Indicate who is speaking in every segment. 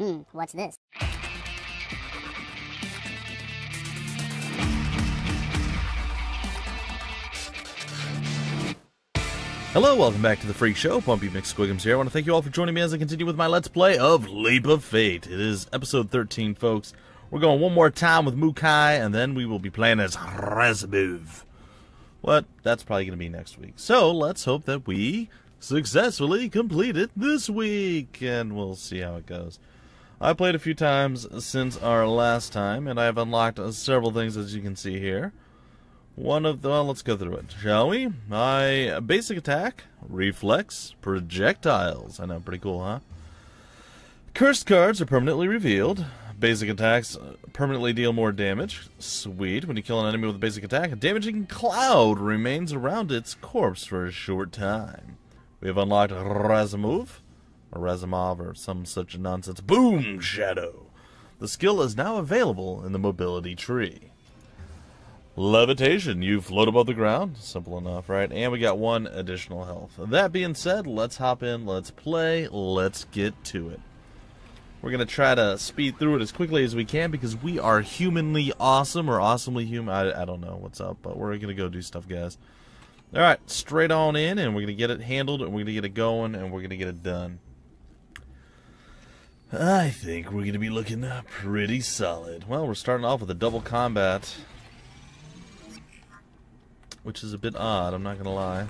Speaker 1: Hmm, what's this?
Speaker 2: Hello, welcome back to the Phreak Show. Bumpy McSquigums here. I want to thank you all for joining me as I continue with my Let's Play of Leap of Fate. It is episode 13, folks. We're going one more time with Mukai, and then we will be playing as Razabov. What? That's probably going to be next week. So, let's hope that we successfully complete it this week, and we'll see how it goes. I played a few times since our last time, and I have unlocked several things as you can see here. One of the, well, let's go through it, shall we? My basic attack, reflex, projectiles. I know, pretty cool, huh? Cursed cards are permanently revealed. Basic attacks permanently deal more damage. Sweet. When you kill an enemy with a basic attack, a damaging cloud remains around its corpse for a short time. We have unlocked Razumov, or Razumov, or some such nonsense. Boom Shadow. The skill is now available in the mobility tree. Levitation. You float above the ground. Simple enough, right? And we got one additional health. That being said, let's hop in, let's play, let's get to it. We're going to try to speed through it as quickly as we can because we are humanly awesome or awesomely human. I, I don't know what's up, but we're going to go do stuff, guys. All right, straight on in, and we're going to get it handled, and we're going to get it going, and we're going to get it done. I think we're going to be looking pretty solid. Well, we're starting off with a double combat which is a bit odd, I'm not gonna lie.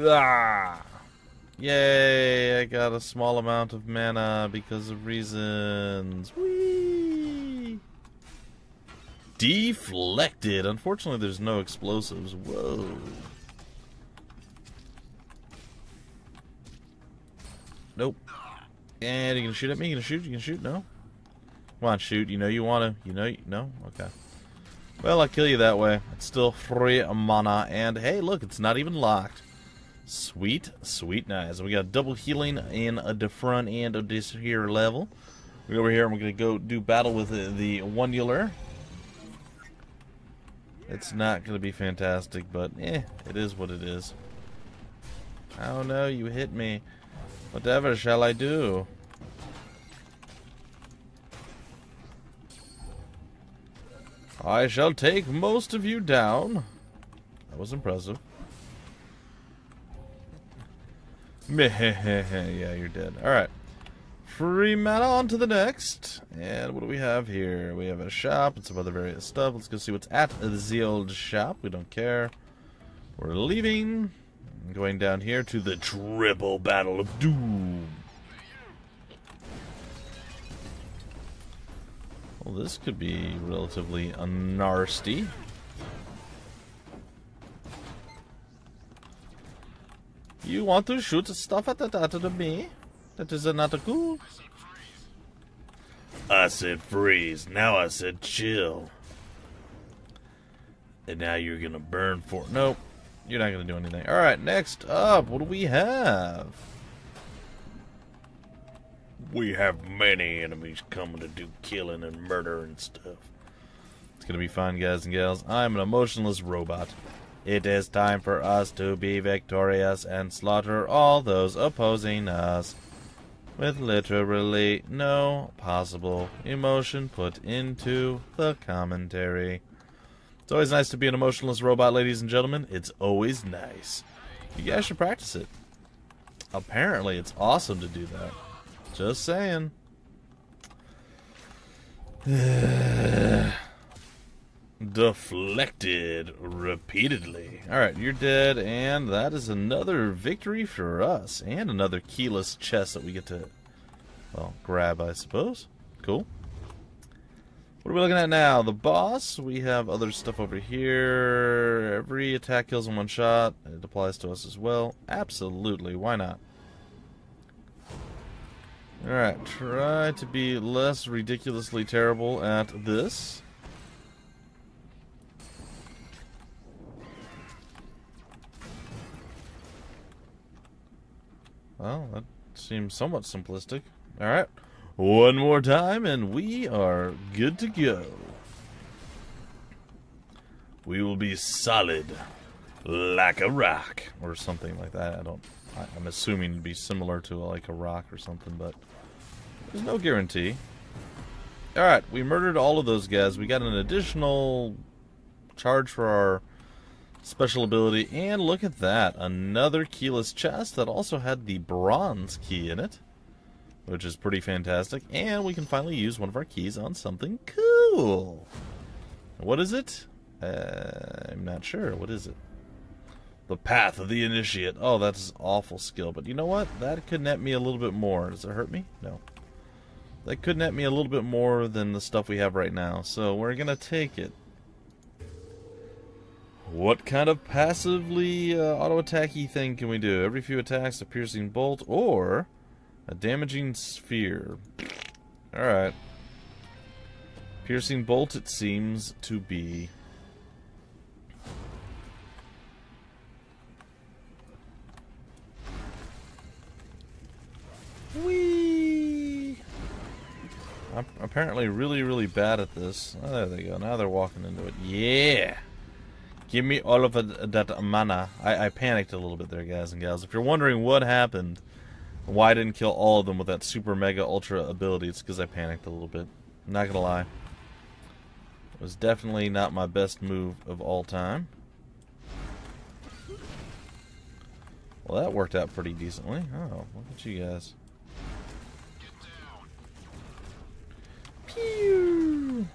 Speaker 2: Ah! Yay, I got a small amount of mana because of reasons. Whee! Deflected. Unfortunately, there's no explosives. Whoa. Nope. And you gonna shoot at me? You gonna shoot? You gonna shoot? No? Come on, shoot. You know you wanna. You know you... No? Okay. Well, I'll kill you that way. It's still free mana, and hey, look, it's not even locked. Sweet, sweet, nice. We got double healing in a front end of this here level. We go over here and we're gonna go do battle with the, the Wondular. It's not gonna be fantastic, but eh, it is what it is. Oh no, you hit me. Whatever shall I do? I shall take most of you down. That was impressive. yeah, you're dead. Alright. Free mana on to the next. And what do we have here? We have a shop and some other various stuff. Let's go see what's at the old shop. We don't care. We're leaving. Going down here to the triple battle of doom. Well, this could be relatively nasty. You want to shoot stuff at that out of me? That is not cool. I said freeze. Now I said chill. And now you're gonna burn for. Nope. You're not gonna do anything. Alright, next up, what do we have? we have many enemies coming to do killing and murder and stuff. It's gonna be fun, guys and gals. I'm an emotionless robot. It is time for us to be victorious and slaughter all those opposing us. With literally no possible emotion put into the commentary. It's always nice to be an emotionless robot, ladies and gentlemen. It's always nice. You guys should practice it. Apparently, it's awesome to do that. Just saying. Deflected repeatedly. Alright, you're dead, and that is another victory for us. And another keyless chest that we get to, well, grab, I suppose. Cool. What are we looking at now? The boss. We have other stuff over here. Every attack kills in one shot. It applies to us as well. Absolutely. Why not? Alright, try to be less ridiculously terrible at this. Well, that seems somewhat simplistic. Alright, one more time and we are good to go. We will be solid like a rock, or something like that. I don't I'm assuming to be similar to like a rock or something, but there's no guarantee. Alright, we murdered all of those guys. We got an additional charge for our special ability. And look at that. Another keyless chest that also had the bronze key in it. Which is pretty fantastic. And we can finally use one of our keys on something cool. What is it? Uh, I'm not sure. What is it? The Path of the Initiate. Oh, that's awful skill. But you know what? That could net me a little bit more. Does it hurt me? No. That could net me a little bit more than the stuff we have right now. So we're going to take it. What kind of passively uh, auto-attacky thing can we do? Every few attacks, a piercing bolt, or a damaging sphere. Alright. Piercing bolt, it seems to be. I'm apparently really, really bad at this. Oh, there they go. Now they're walking into it. Yeah! Give me all of that mana. I, I panicked a little bit there, guys and gals. If you're wondering what happened, why I didn't kill all of them with that super mega ultra ability, it's because I panicked a little bit. I'm not gonna lie. It was definitely not my best move of all time. Well, that worked out pretty decently. Oh, look at you guys. Pew!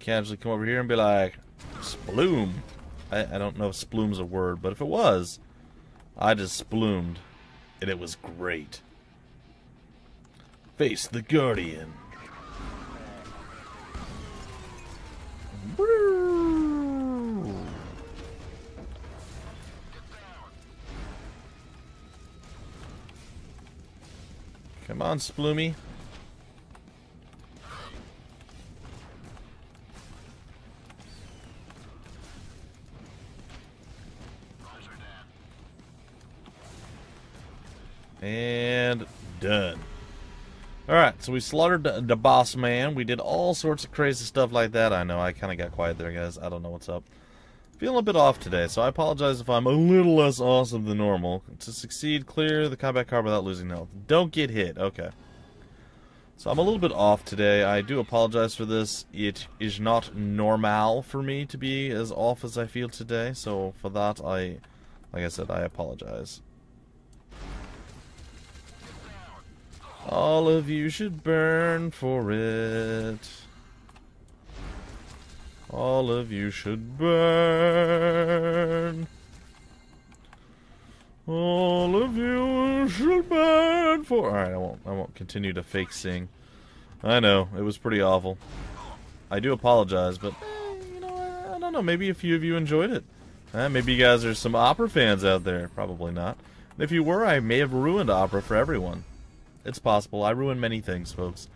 Speaker 2: Casually come over here and be like, Sploom. I, I don't know if sploom's a word, but if it was, I just sploomed. And it was great. Face the Guardian. Come on, Sploomy. And done. Alright, so we slaughtered the, the, boss man. We did all sorts of crazy stuff like that. I know, I kind of got quiet there, guys. I don't know what's up. Feeling a bit off today, so I apologize if I'm a little less awesome than normal. To succeed, clear the combat card without losing health. Don't get hit. Okay. So I'm a little bit off today. I do apologize for this. It is not normal for me to be as off as I feel today. So for that, I, like I said, I apologize. All of you should burn for it. All of you should burn. All of you should burn for. All right, I won't. I won't continue to fake sing. I know it was pretty awful. I do apologize, but eh, you know, I don't know. Maybe a few of you enjoyed it. Eh, maybe you guys are some opera fans out there. Probably not. if you were, I may have ruined opera for everyone. It's possible. I ruin many things, folks.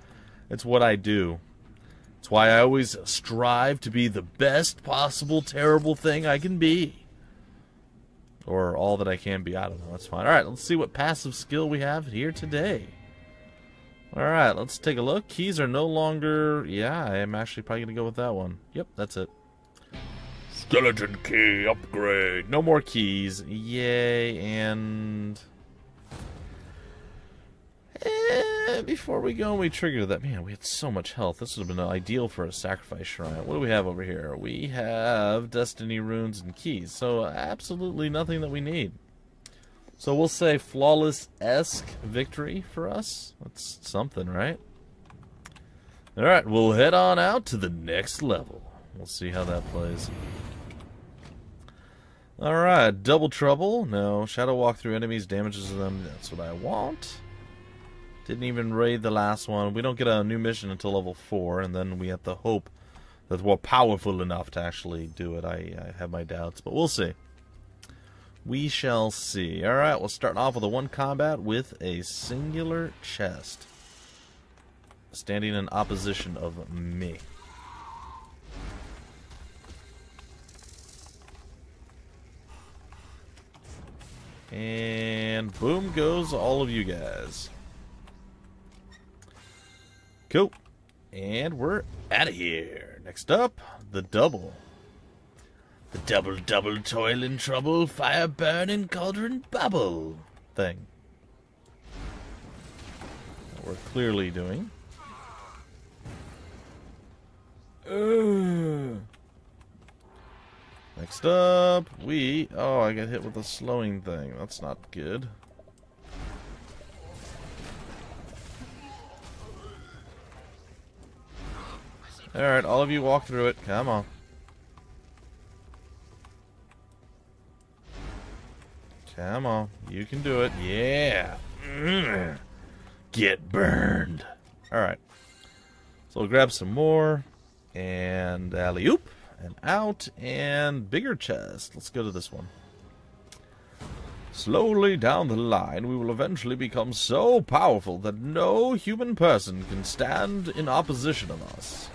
Speaker 2: It's what I do. It's why I always strive to be the best possible terrible thing I can be. Or all that I can be. I don't know. That's fine. Alright, let's see what passive skill we have here today. Alright, let's take a look. Keys are no longer... Yeah, I am actually probably going to go with that one. Yep, that's it. Skeleton key upgrade. No more keys. Yay, and... Eh, before we go and we trigger that, man, we had so much health. This would have been ideal for a sacrifice shrine. What do we have over here? We have destiny runes and keys. So absolutely nothing that we need. So we'll say flawless-esque victory for us. That's something, right? Alright, we'll head on out to the next level. We'll see how that plays. Alright, double trouble. No, shadow walk through enemies damages them. That's what I want. Didn't even raid the last one. We don't get a new mission until level 4, and then we have to hope that we're powerful enough to actually do it. I, I have my doubts, but we'll see. We shall see. Alright, we'll start off with a one combat with a singular chest. Standing in opposition of me. And boom goes all of you guys. Cool. And we're out of here. Next up, the double. The double double toil and trouble, fire burn and cauldron bubble thing. That we're clearly doing. Next up, we... Oh, I got hit with a slowing thing. That's not good. Alright, all of you walk through it. Come on. Come on. You can do it. Yeah. Mm. Get burned. Alright. So we'll grab some more. And alley-oop. And out. And bigger chest. Let's go to this one. Slowly down the line, we will eventually become so powerful that no human person can stand in opposition of us.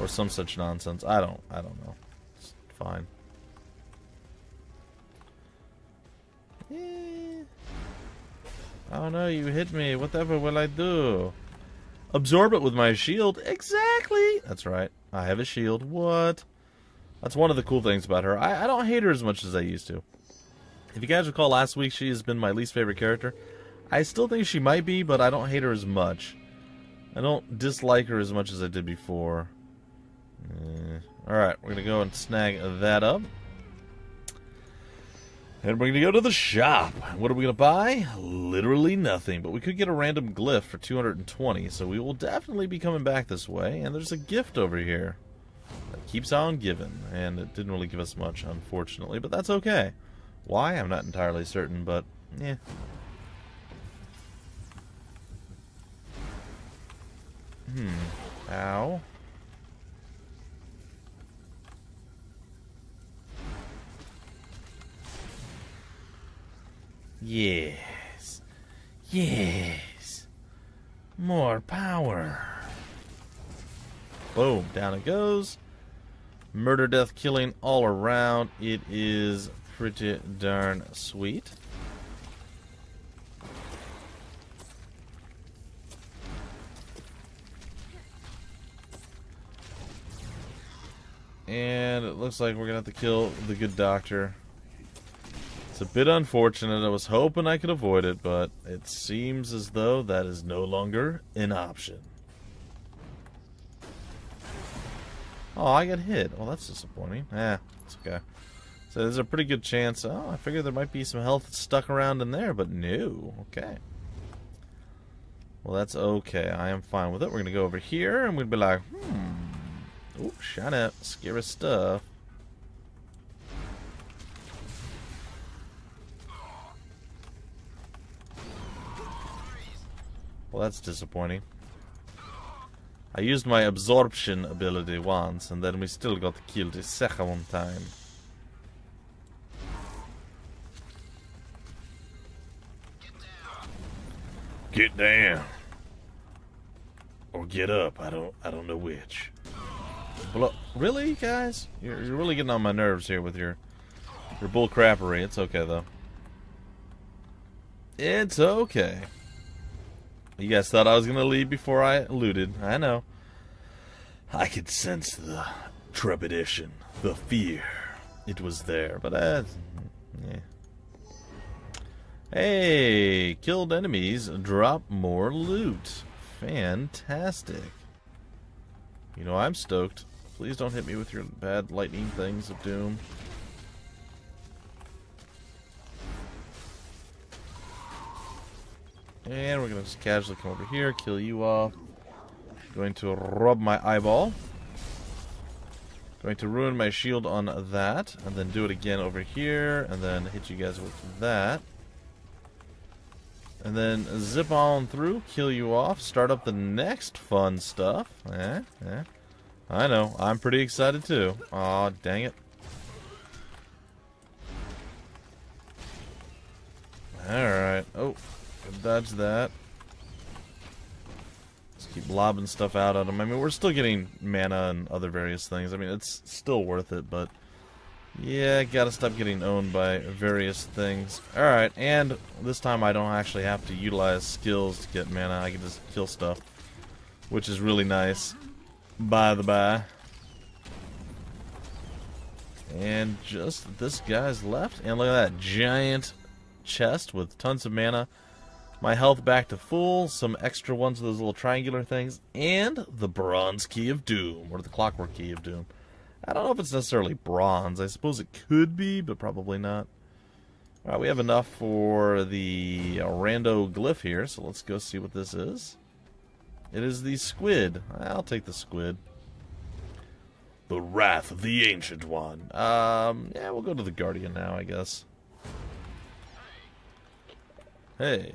Speaker 2: Or some such nonsense. I don't, I don't know. It's fine. Eh. Oh no, you hit me. Whatever will I do? Absorb it with my shield. Exactly. That's right. I have a shield. What? That's one of the cool things about her. I, I don't hate her as much as I used to. If you guys recall last week, she has been my least favorite character. I still think she might be, but I don't hate her as much. I don't dislike her as much as I did before. Uh, Alright, we're going to go and snag that up. And we're going to go to the shop. What are we going to buy? Literally nothing, but we could get a random glyph for 220, so we will definitely be coming back this way. And there's a gift over here that keeps on giving, and it didn't really give us much, unfortunately, but that's okay. Why? I'm not entirely certain, but yeah. Hmm. Ow. Yes. Yes. More power. Boom. Down it goes. Murder, death, killing all around. It is pretty darn sweet. And it looks like we're going to have to kill the good doctor. It's a bit unfortunate. I was hoping I could avoid it, but it seems as though that is no longer an option. Oh, I got hit. Well, that's disappointing. Eh, it's okay. So there's a pretty good chance. Oh, I figured there might be some health stuck around in there, but no. Okay. Well, that's okay. I am fine with it. We're going to go over here, and we'd be like, hmm. Oh, shut up. Scary stuff. Well, that's disappointing. I used my absorption ability once, and then we still got killed the second time. Get down. Or get up. I don't I don't know which. Blo really, guys? You're, you're really getting on my nerves here with your your bull crappery. It's okay though. It's okay. You guys thought I was going to leave before I looted. I know. I could sense the trepidation, the fear. It was there, but uh, yeah. Hey, killed enemies drop more loot. Fantastic. You know, I'm stoked. Please don't hit me with your bad lightning things of doom. And we're going to just casually come over here, kill you off. Going to rub my eyeball. Going to ruin my shield on that, and then do it again over here, and then hit you guys with that. And then zip on through, kill you off, start up the next fun stuff. Eh, eh. I know, I'm pretty excited too. Aw, dang it. Alright, oh, dodge that. Let's keep lobbing stuff out at them. I mean, we're still getting mana and other various things. I mean, it's still worth it, but... Yeah, gotta stop getting owned by various things. Alright, and this time I don't actually have to utilize skills to get mana. I can just kill stuff. Which is really nice. By the by. And just this guy's left. And look at that giant chest with tons of mana. My health back to full. Some extra ones of those little triangular things. And the Bronze Key of Doom. Or the Clockwork Key of Doom. I don't know if it's necessarily bronze. I suppose it could be, but probably not. Alright, we have enough for the rando glyph here, so let's go see what this is. It is the squid. I'll take the squid. The Wrath of the Ancient One. Um, yeah, we'll go to the Guardian now, I guess. Hey.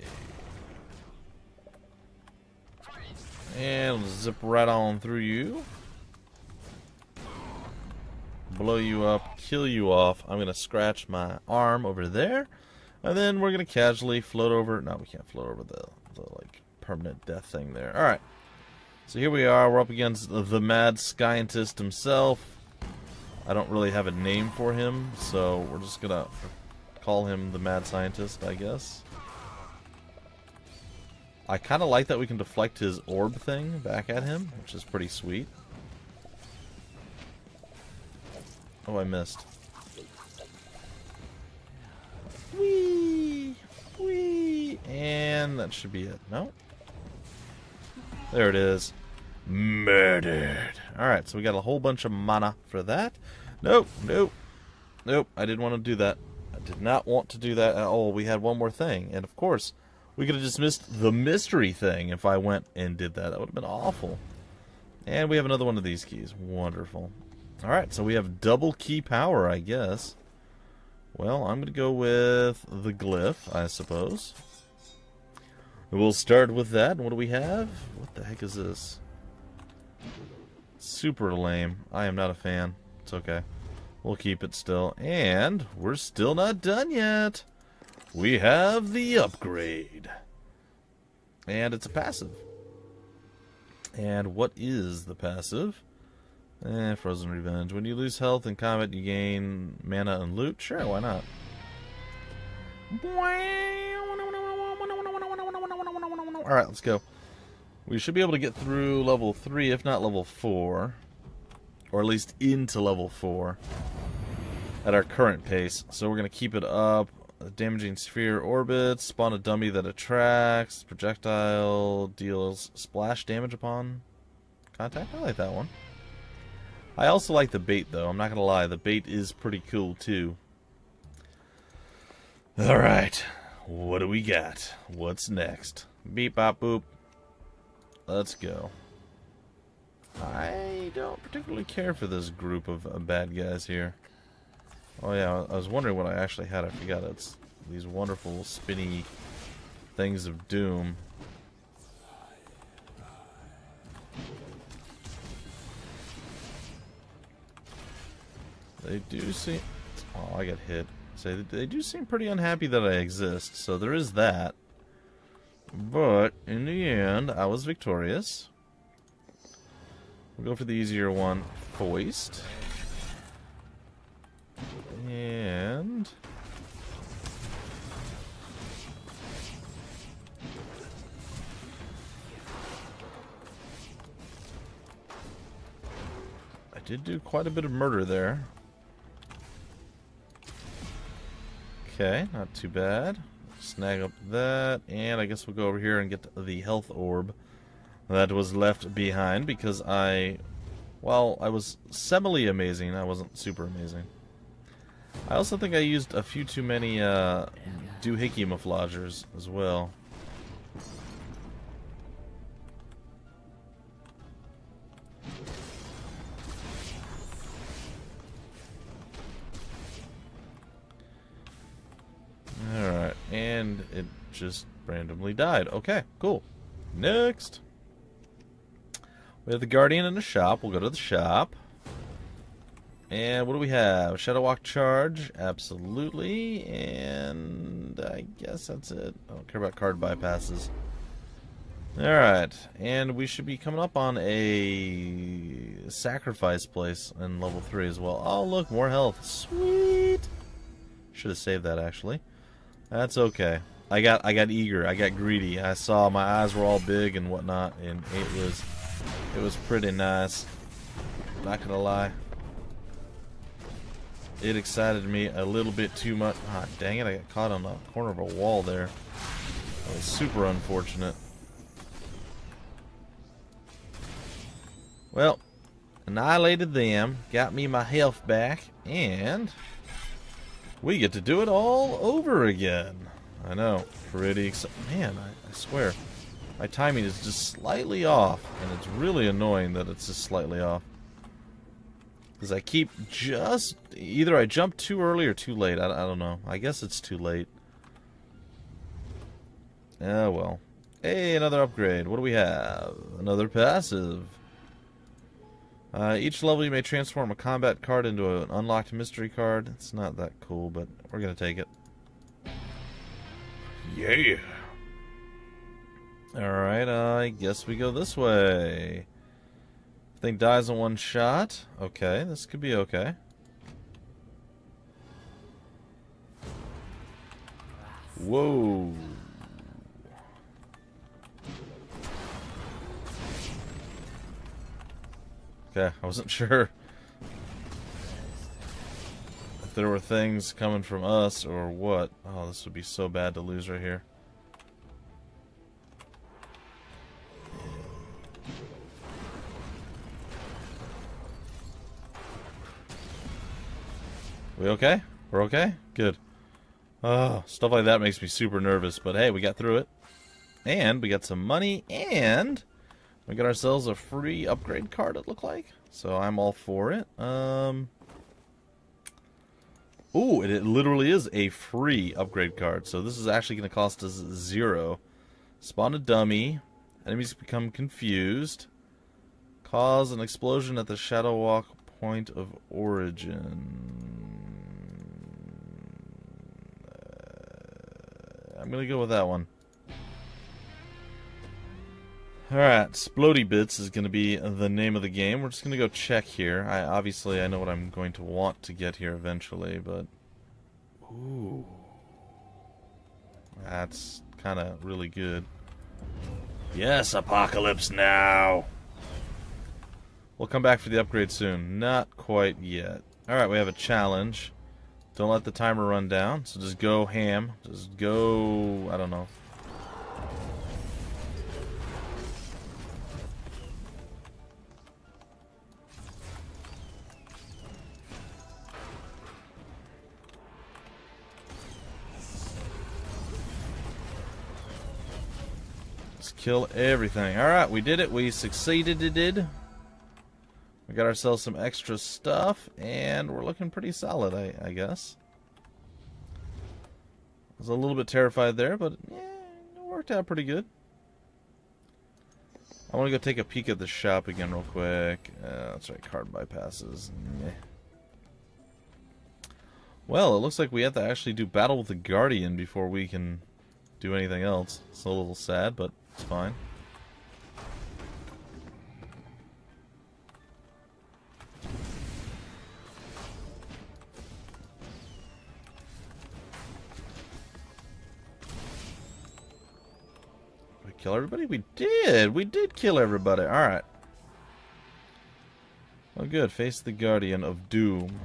Speaker 2: And zip right on through you. Blow you up, kill you off. I'm going to scratch my arm over there. And then we're going to casually float over. No, we can't float over the, the like permanent death thing there. Alright. So here we are, we're up against the mad scientist himself. I don't really have a name for him, so we're just gonna call him the mad scientist, I guess. I kind of like that we can deflect his orb thing back at him, which is pretty sweet. Oh, I missed. Whee! Whee! And that should be it. No? There it is. Murdered. Alright, so we got a whole bunch of mana for that. Nope, nope, nope, I didn't want to do that. I did not want to do that at all. We had one more thing, and of course, we could have just missed the mystery thing if I went and did that. That would have been awful. And we have another one of these keys. Wonderful. Alright, so we have double key power, I guess. Well, I'm going to go with the glyph, I suppose. We'll start with that. What do we have? What the heck is this? Super lame. I am not a fan. It's okay. We'll keep it still. And we're still not done yet. We have the upgrade. And it's a passive. And what is the passive? Eh, Frozen Revenge. When you lose health in combat, you gain mana and loot. Sure, why not? Alright, let's go. We should be able to get through level 3, if not level 4. Or at least into level 4. At our current pace. So we're going to keep it up. Damaging sphere orbits. Spawn a dummy that attracts. Projectile deals splash damage upon contact. I like that one. I also like the bait, though. I'm not going to lie. The bait is pretty cool, too. Alright. What do we got? What's next? Beep, bop, boop. Let's go. I don't particularly care for this group of bad guys here. Oh yeah, I was wondering what I actually had. I forgot. It's these wonderful spinny things of doom. They do seem... Oh, I got hit. Say so they do seem pretty unhappy that I exist, so there is that. But, in the end, I was victorious. We'll go for the easier one. Foist. I did do quite a bit of murder there. Okay, not too bad. Snag up that, and I guess we'll go over here and get the health orb that was left behind because I, well, I was semi amazing. I wasn't super amazing. I also think I used a few too many uh, doohickey maflagers as well. Alright, and it just randomly died. Okay, cool. Next. We have the Guardian in the shop. We'll go to the shop. And what do we have? Shadow Walk Charge, absolutely. And I guess that's it. I don't care about card bypasses. Alright, and we should be coming up on a sacrifice place in level 3 as well. Oh, look, more health. Sweet! Should have saved that, actually. That's okay. I got I got eager. I got greedy. I saw my eyes were all big and whatnot, and it was it was pretty nice. Not gonna lie. It excited me a little bit too much. Ah, dang it, I got caught on the corner of a wall there. That was super unfortunate. Well, annihilated them, got me my health back, and we get to do it all over again. I know, pretty exciting. Man, I, I swear, my timing is just slightly off, and it's really annoying that it's just slightly off. Because I keep just... Either I jump too early or too late. I, I don't know. I guess it's too late. Oh, well. Hey, another upgrade. What do we have? Another passive. Uh, each level you may transform a combat card into an unlocked mystery card. It's not that cool, but we're going to take it. Yeah. Alright, uh, I guess we go this way. Thing dies in one shot. Okay, this could be okay. Whoa. Okay, I wasn't sure if there were things coming from us or what. Oh, this would be so bad to lose right here. We okay? We're okay? Good. Oh, stuff like that makes me super nervous, but hey, we got through it. And we got some money, and we got ourselves a free upgrade card, it looked like. So I'm all for it. Um, Ooh, it, it literally is a free upgrade card. So this is actually going to cost us zero. Spawn a dummy. Enemies become confused. Cause an explosion at the Shadow Walk point of origin. I'm gonna go with that one. Alright, Splody Bits is gonna be the name of the game. We're just gonna go check here. I obviously I know what I'm going to want to get here eventually, but Ooh. That's kinda really good. Yes, Apocalypse now! We'll come back for the upgrade soon. Not quite yet. Alright, we have a challenge. Don't let the timer run down. So just go ham. Just go... I don't know. Let's kill everything. Alright, we did it. We succeeded. It did. We got ourselves some extra stuff, and we're looking pretty solid, I, I guess. I was a little bit terrified there, but yeah, it worked out pretty good. I want to go take a peek at the shop again real quick. Uh, that's right, card bypasses. Meh. Well, it looks like we have to actually do battle with the Guardian before we can do anything else. It's a little sad, but it's fine. Kill everybody? We did! We did kill everybody. Alright. Oh good, face the Guardian of Doom.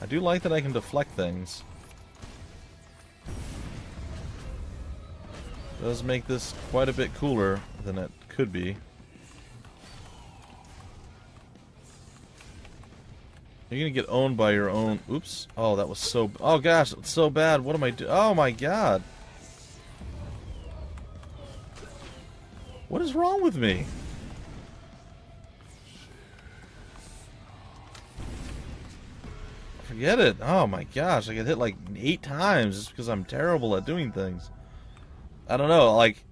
Speaker 2: I do like that I can deflect things. does make this quite a bit cooler than it could be. You're gonna get owned by your own... Oops. Oh, that was so... Oh, gosh, it's so bad. What am I doing? Oh, my God. What is wrong with me? Forget it. Oh, my gosh. I get hit like eight times just because I'm terrible at doing things. I don't know. Like,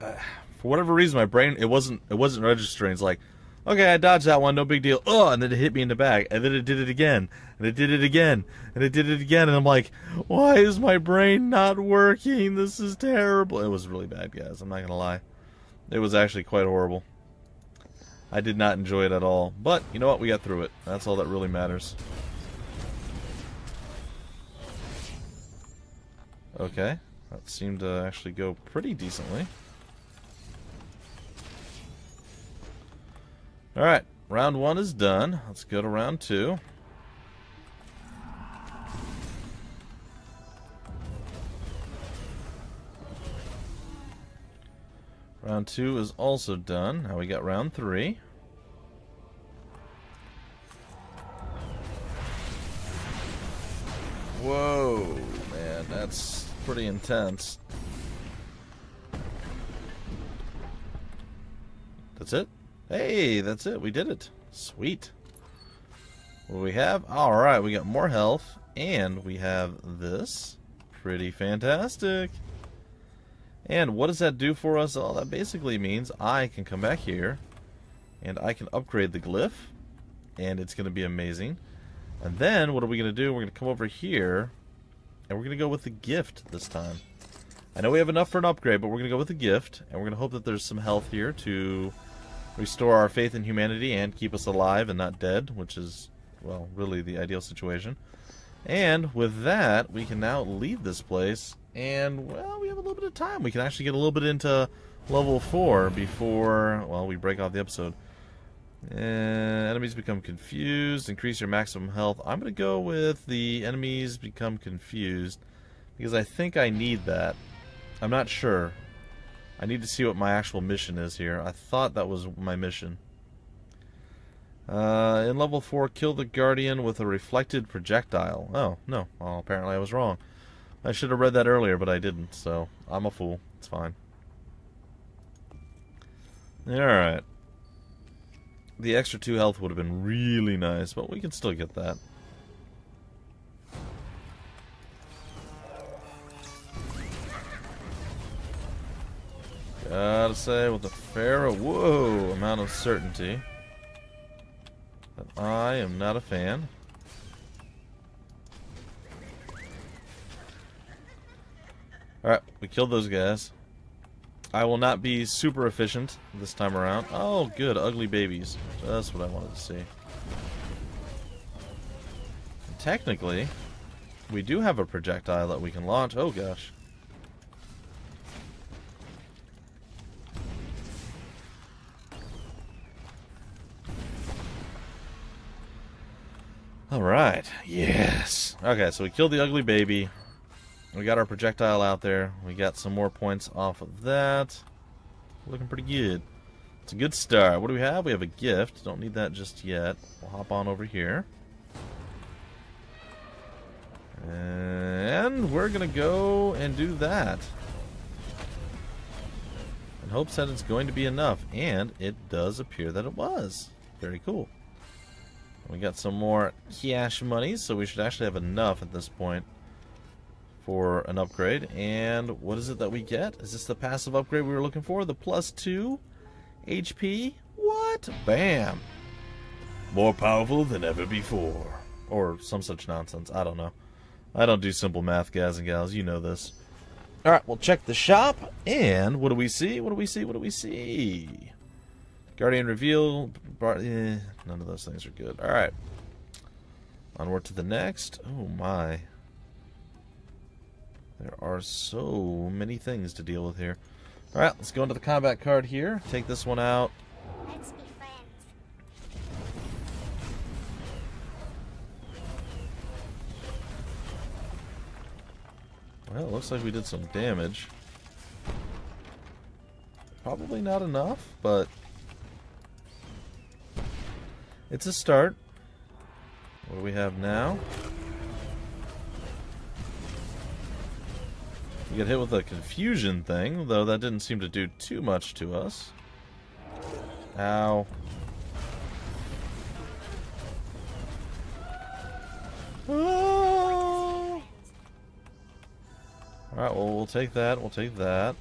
Speaker 2: for whatever reason, my brain, it wasn't, it wasn't registering. It's like, Okay, I dodged that one, no big deal. Oh, and then it hit me in the back, and then it did it again, and it did it again, and it did it again, and I'm like, why is my brain not working? This is terrible. It was really bad, guys. I'm not gonna lie. It was actually quite horrible. I did not enjoy it at all. But, you know what? We got through it. That's all that really matters. Okay. That seemed to actually go pretty decently. Alright, round one is done. Let's go to round two. Round two is also done. Now we got round three. Whoa, man, that's pretty intense. That's it? Hey, that's it. We did it. Sweet. What do we have? Alright, we got more health, and we have this. Pretty fantastic. And what does that do for us? Well, that basically means I can come back here and I can upgrade the glyph and it's going to be amazing. And then what are we going to do? We're going to come over here and we're going to go with the gift this time. I know we have enough for an upgrade, but we're going to go with the gift and we're going to hope that there's some health here to restore our faith in humanity and keep us alive and not dead, which is, well, really the ideal situation. And with that, we can now leave this place and, well, we have a little bit of time. We can actually get a little bit into level 4 before, well, we break off the episode. And enemies become confused. Increase your maximum health. I'm going to go with the enemies become confused because I think I need that. I'm not sure. I need to see what my actual mission is here. I thought that was my mission. Uh, in level 4, kill the Guardian with a reflected projectile. Oh, no. Well, apparently I was wrong. I should have read that earlier, but I didn't, so I'm a fool. It's fine. Alright. The extra 2 health would have been really nice, but we can still get that. Gotta say, with a fair, whoa, amount of certainty, that I am not a fan. Alright, we killed those guys. I will not be super efficient this time around. Oh, good. Ugly babies. That's what I wanted to see. Technically, we do have a projectile that we can launch. Oh, gosh. Alright. Yes. Okay, so we killed the ugly baby. We got our projectile out there. We got some more points off of that. Looking pretty good. It's a good start. What do we have? We have a gift. Don't need that just yet. We'll hop on over here. And we're going to go and do that. In hopes that it's going to be enough. And it does appear that it was. Very cool. We got some more cash money, so we should actually have enough at this point for an upgrade. And what is it that we get? Is this the passive upgrade we were looking for? The plus 2 HP? What? Bam! More powerful than ever before. Or some such nonsense. I don't know. I don't do simple math, guys and gals. You know this. Alright, we'll check the shop. And what do we see? What do we see? What do we see? Guardian reveal. Bar eh, none of those things are good. Alright. Onward to the next. Oh my. There are so many things to deal with here. Alright, let's go into the combat card here. Take this one out. Let's be friends. Well, it looks like we did some damage. Probably not enough, but it's a start. What do we have now? We get hit with a confusion thing, though that didn't seem to do too much to us. Ow. Ah! Oh. Alright, well, we'll take that. We'll take that.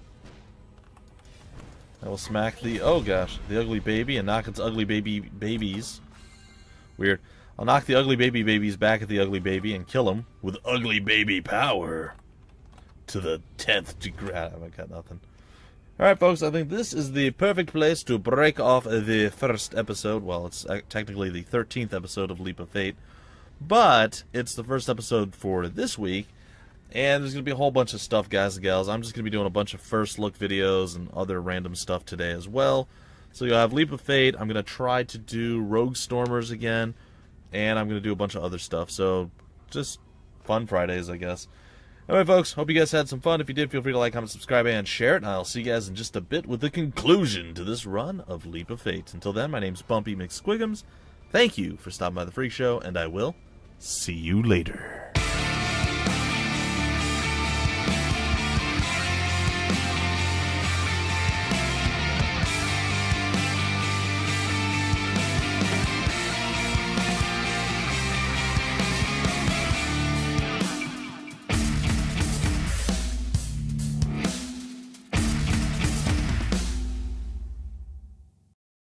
Speaker 2: I will smack the... Oh, gosh. The ugly baby and knock its ugly baby babies. Weird. I'll knock the ugly baby babies back at the ugly baby and kill them with ugly baby power to the 10th degree. I haven't got nothing. Alright, folks, I think this is the perfect place to break off the first episode. Well, it's uh, technically the 13th episode of Leap of Fate, but it's the first episode for this week. And there's going to be a whole bunch of stuff, guys and gals. I'm just going to be doing a bunch of first look videos and other random stuff today as well. So you'll have Leap of Fate. I'm gonna try to do Rogue Stormers again, and I'm gonna do a bunch of other stuff. So just fun Fridays, I guess. Anyway, folks, hope you guys had some fun. If you did, feel free to like, comment, subscribe, and share it. And I'll see you guys in just a bit with the conclusion to this run of Leap of Fate. Until then, my name's Bumpy McSquigums. Thank you for stopping by the Phreak Show, and I will see you later.